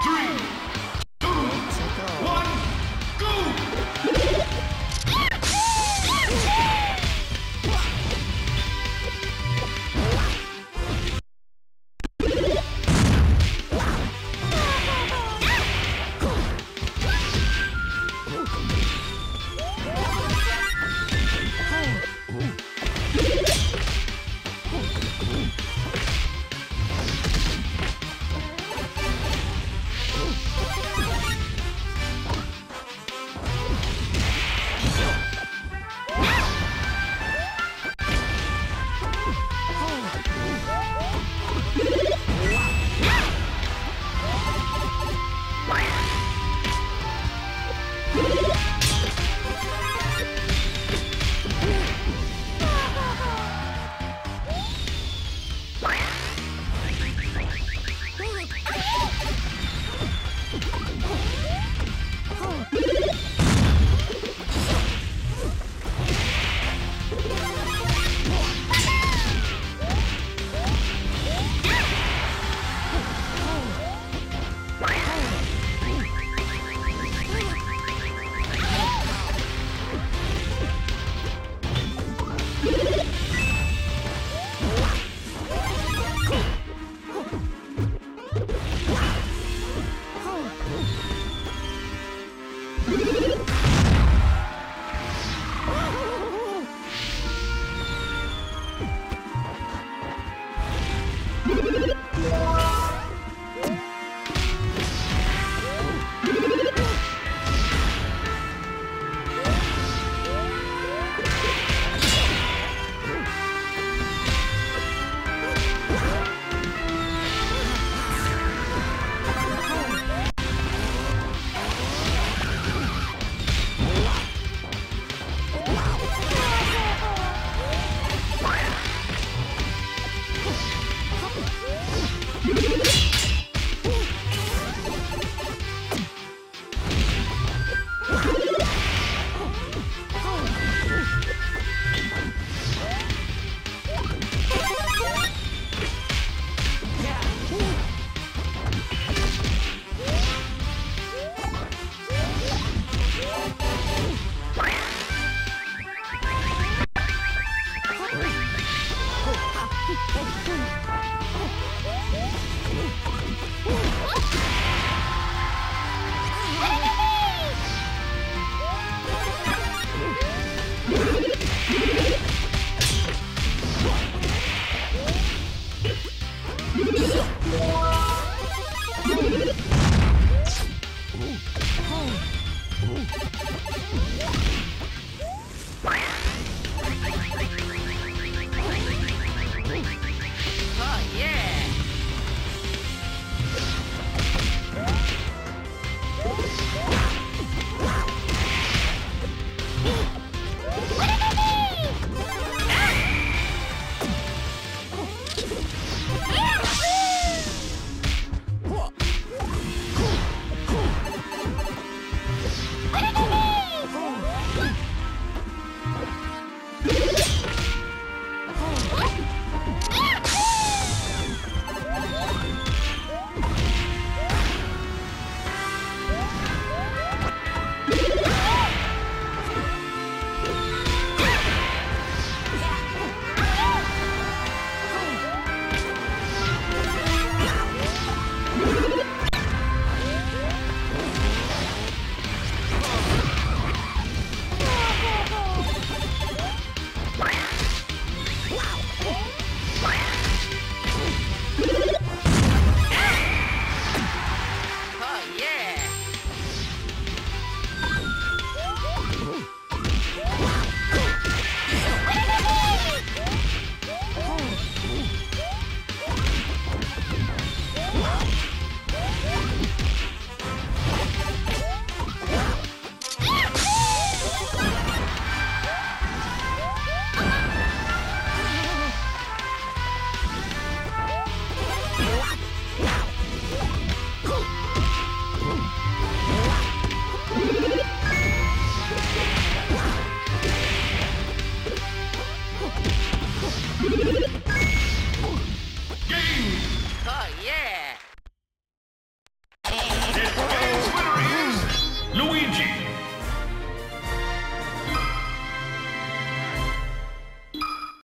three,